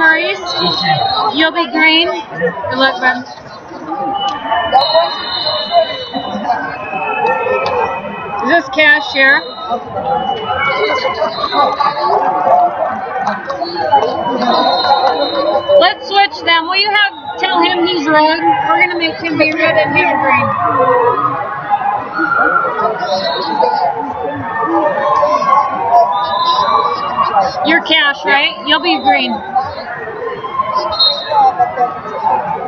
Maurice. You'll be green. Good luck, bud. Is this cashier? Let's switch them. Will you have tell him he's red? We're gonna make him be red and him green. You're cash, right? You'll be green.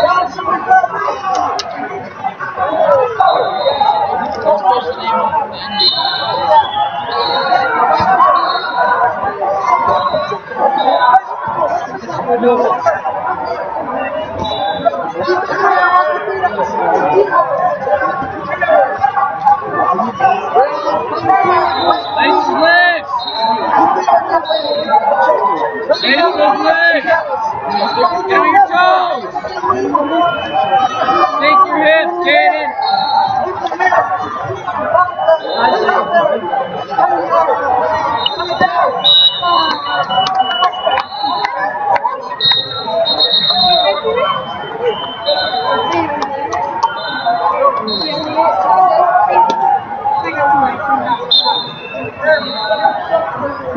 Şansımız On those legs. On your toes. Take your hips, Kaden.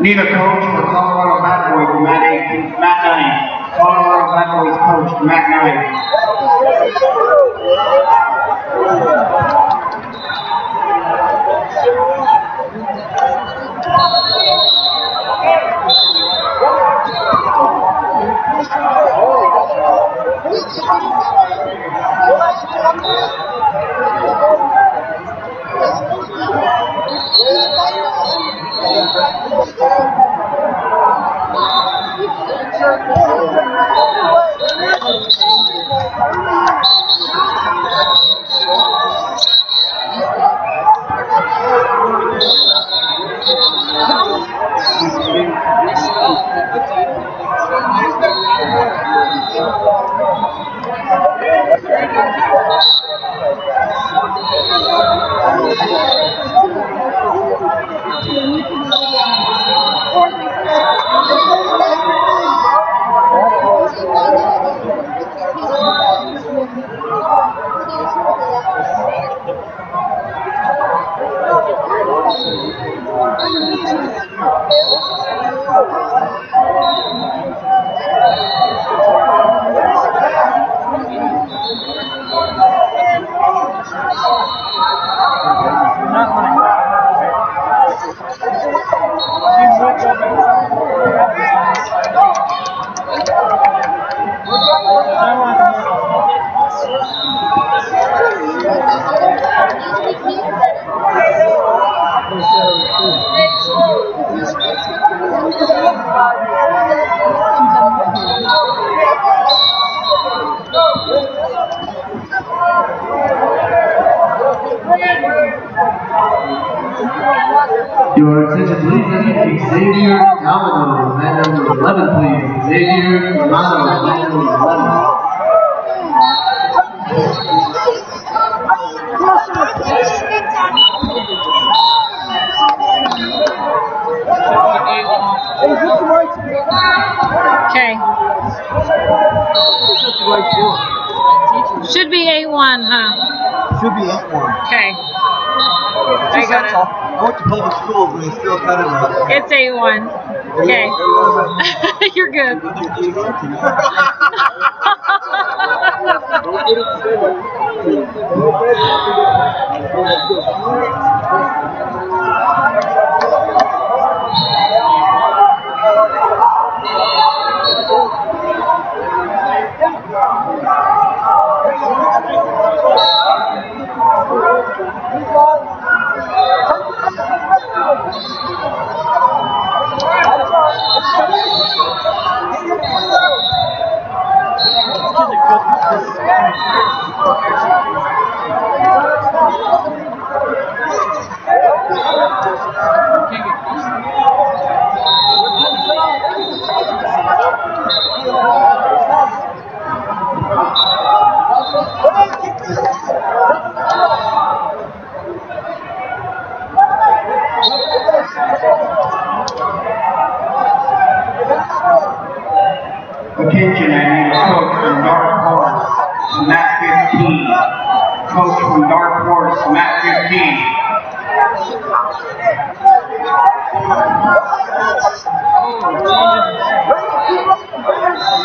Need a coach for Colorado Bad Boys, Mat 8, Mat 9. Colorado Bad Boys coach, Mat 9. Your attention please, Xavier Domino, man number 11 please. Xavier Domino, Okay. Should be 8 1, huh? Should be 8 1. Okay. I got it. I went to public schools and they still cut it. It's 8 1. Okay. You're good. Não, não. attention I need a coach from Dark Horse, Mat 15. Coach from Dark Horse, Mat 15. Oh,